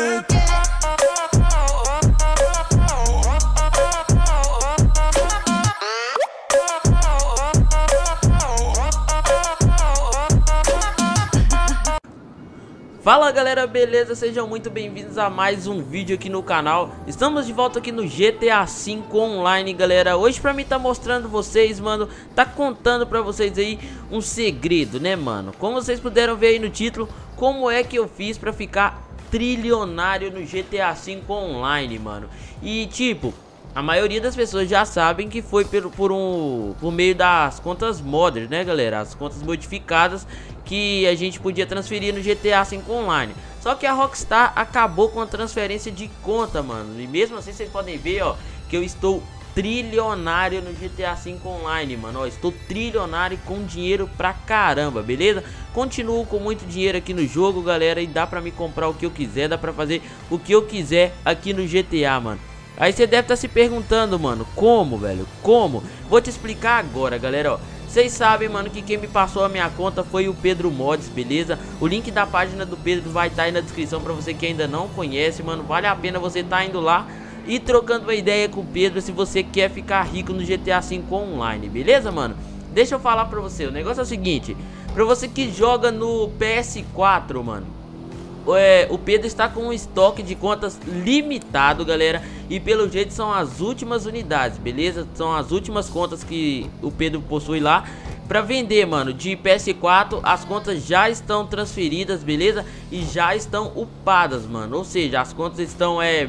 good. Fala galera, beleza? Sejam muito bem-vindos a mais um vídeo aqui no canal Estamos de volta aqui no GTA V Online, galera Hoje pra mim tá mostrando vocês, mano Tá contando pra vocês aí um segredo, né, mano? Como vocês puderam ver aí no título Como é que eu fiz pra ficar trilionário no GTA V Online, mano E tipo, a maioria das pessoas já sabem que foi por, por, um, por meio das contas modders, né galera? As contas modificadas que a gente podia transferir no GTA V Online. Só que a Rockstar acabou com a transferência de conta, mano. E mesmo assim vocês podem ver, ó, que eu estou trilionário no GTA V Online, mano. Ó, estou trilionário com dinheiro pra caramba, beleza? Continuo com muito dinheiro aqui no jogo, galera, e dá pra me comprar o que eu quiser, dá pra fazer o que eu quiser aqui no GTA, mano. Aí você deve estar tá se perguntando, mano, como, velho? Como? Vou te explicar agora, galera, ó. Vocês sabem, mano, que quem me passou a minha conta foi o Pedro Mods, beleza? O link da página do Pedro vai estar tá aí na descrição pra você que ainda não conhece, mano. Vale a pena você estar tá indo lá e trocando uma ideia com o Pedro se você quer ficar rico no GTA V online, beleza, mano? Deixa eu falar pra você, o negócio é o seguinte, pra você que joga no PS4, mano, é, o Pedro está com um estoque de contas limitado, galera. E pelo jeito são as últimas unidades, beleza? São as últimas contas que o Pedro possui lá para vender, mano, de PS4 as contas já estão transferidas, beleza? E já estão upadas, mano. Ou seja, as contas estão é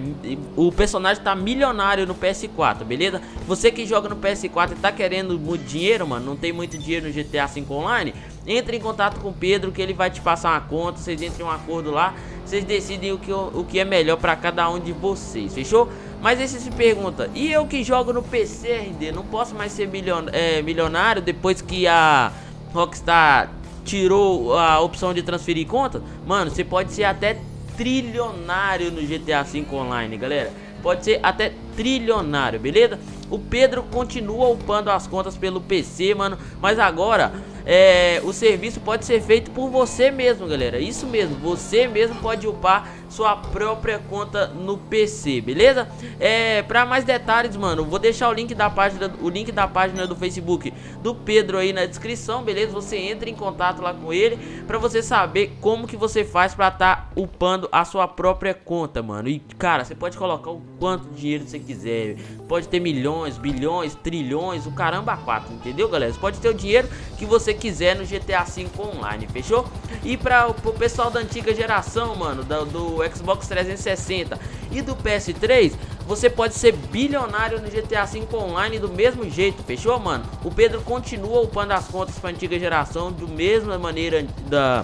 o personagem tá milionário no PS4, beleza? Você que joga no PS4 e tá querendo muito dinheiro, mano, não tem muito dinheiro no GTA 5 online, entre em contato com o Pedro que ele vai te passar uma conta, vocês entrem em um acordo lá, vocês decidem o que, o que é melhor para cada um de vocês, fechou? Mas aí você se pergunta, e eu que jogo no PC RD, não posso mais ser milion, é, milionário depois que a Rockstar tirou a opção de transferir conta? Mano, você pode ser até trilionário no GTA V Online, galera. Pode ser até trilionário, beleza? O Pedro continua upando as contas pelo PC, mano. Mas agora é, o serviço pode ser feito por você mesmo, galera. Isso mesmo, você mesmo pode upar sua própria conta no PC, beleza? É, para mais detalhes, mano, vou deixar o link da página, o link da página do Facebook do Pedro aí na descrição, beleza? Você entra em contato lá com ele para você saber como que você faz estar tá upando a sua própria conta, mano. E cara, você pode colocar o quanto dinheiro você quiser. Pode ter milhões, bilhões, trilhões, o caramba quatro, entendeu, galera? Você pode ter o dinheiro que você quiser no GTA V online, fechou? E para o pessoal da antiga geração, mano, do, do Xbox 360 e do PS3, você pode ser bilionário no GTA V online do mesmo jeito, fechou, mano? O Pedro continua upando as contas para antiga geração da mesma maneira da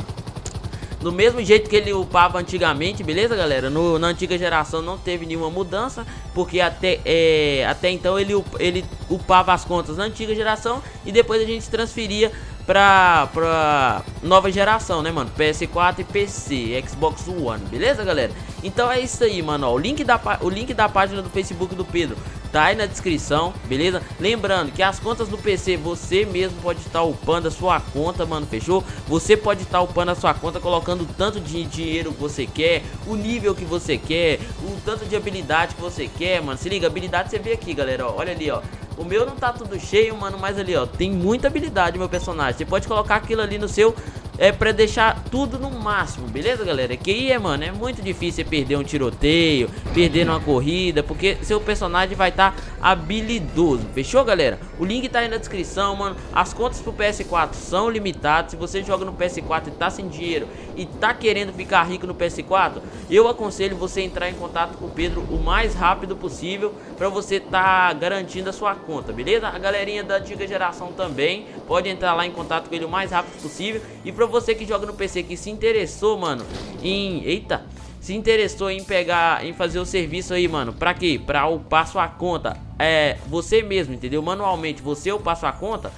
do mesmo jeito que ele upava antigamente, beleza, galera? No, na antiga geração não teve nenhuma mudança, porque até, é, até então ele, ele upava as contas na antiga geração e depois a gente transferia pra, pra nova geração, né, mano? PS4 e PC, Xbox One, beleza, galera? Então é isso aí, mano, ó, o link da, o link da página do Facebook do Pedro tá aí na descrição, beleza? Lembrando que as contas do PC você mesmo pode estar upando a sua conta, mano, fechou? Você pode estar upando a sua conta colocando o tanto de dinheiro que você quer, o nível que você quer, o tanto de habilidade que você quer, mano. Se liga, habilidade você vê aqui, galera, ó, olha ali, ó. O meu não tá tudo cheio, mano, mas ali, ó, tem muita habilidade meu personagem. Você pode colocar aquilo ali no seu é pra deixar tudo no máximo, beleza, galera? Que aí, é, mano, é muito difícil perder um tiroteio, perder uma corrida, porque seu personagem vai estar tá habilidoso, fechou, galera? O link tá aí na descrição, mano. As contas pro PS4 são limitadas. Se você joga no PS4 e tá sem dinheiro e tá querendo ficar rico no PS4, eu aconselho você entrar em contato com o Pedro o mais rápido possível pra você tá garantindo a sua conta, beleza? A galerinha da antiga geração também pode entrar lá em contato com ele o mais rápido possível e pra você que joga no PC que se interessou, mano, em... Eita! Se interessou em pegar, em fazer o serviço aí, mano, pra quê? Pra upar sua conta, é, você mesmo, entendeu? Manualmente, você upar sua conta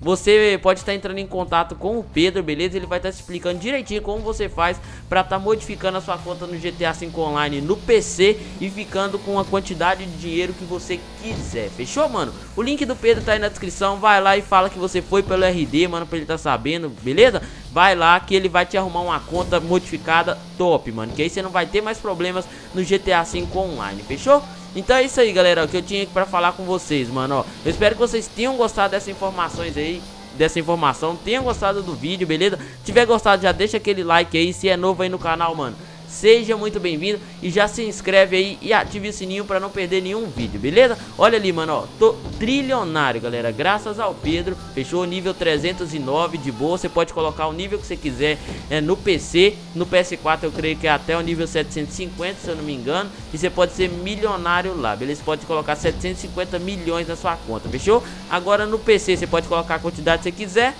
você pode estar entrando em contato com o Pedro, beleza? Ele vai estar explicando direitinho como você faz para estar modificando a sua conta no GTA V Online no PC e ficando com a quantidade de dinheiro que você quiser. Fechou, mano? O link do Pedro tá aí na descrição. Vai lá e fala que você foi pelo RD, mano, pra ele tá sabendo, beleza? Vai lá que ele vai te arrumar uma conta modificada top, mano. Que aí você não vai ter mais problemas no GTA V Online, fechou? Então é isso aí, galera, o que eu tinha pra falar com vocês, mano, ó. Eu espero que vocês tenham gostado dessas informações aí. dessa informação. Tenha gostado do vídeo, beleza? Se tiver gostado, já deixa aquele like aí. Se é novo aí no canal, mano Seja muito bem-vindo e já se inscreve aí e ative o sininho para não perder nenhum vídeo, beleza? Olha ali, mano, ó, tô trilionário, galera, graças ao Pedro, fechou o nível 309 de boa, você pode colocar o nível que você quiser é, no PC, no PS4 eu creio que é até o nível 750, se eu não me engano, e você pode ser milionário lá, beleza? Você pode colocar 750 milhões na sua conta, fechou? Agora no PC você pode colocar a quantidade que você quiser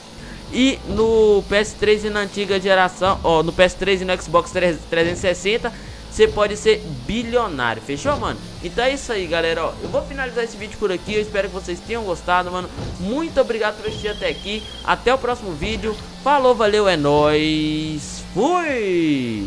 e no PS3 e na antiga geração, ó, no PS3 e no Xbox 360, você pode ser bilionário, fechou, mano? Então é isso aí, galera, ó, eu vou finalizar esse vídeo por aqui, eu espero que vocês tenham gostado, mano. Muito obrigado por assistir até aqui, até o próximo vídeo, falou, valeu, é nóis, fui!